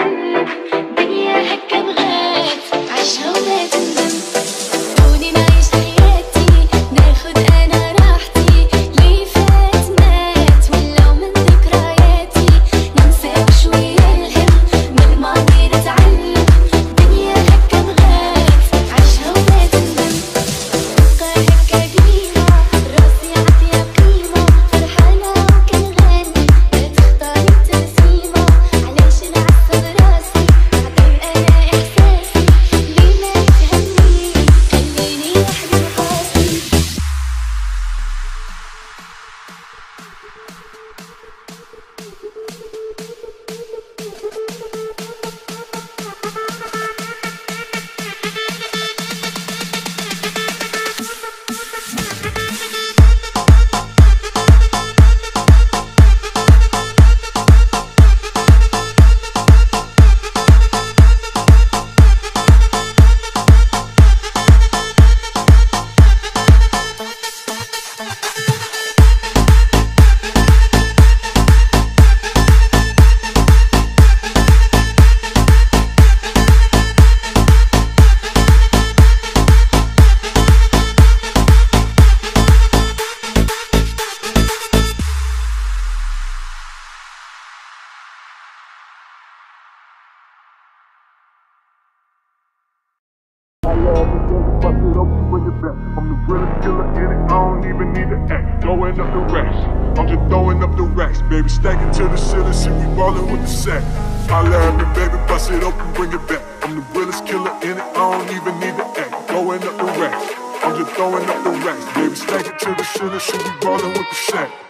نتعلم دنيا هكا I'm the realest killer in it, I don't even need to act. Throwing up the racks, I'm just throwing up the racks, baby. Stacking to the ceiling, see we ballin' with the sack. I love it, baby, bust it open, bring it back. I'm the realest killer in it, I don't even need to act. Throwing up the racks, I'm just throwing up the racks, baby. Stacking to the ceiling, see we ballin' with the sack.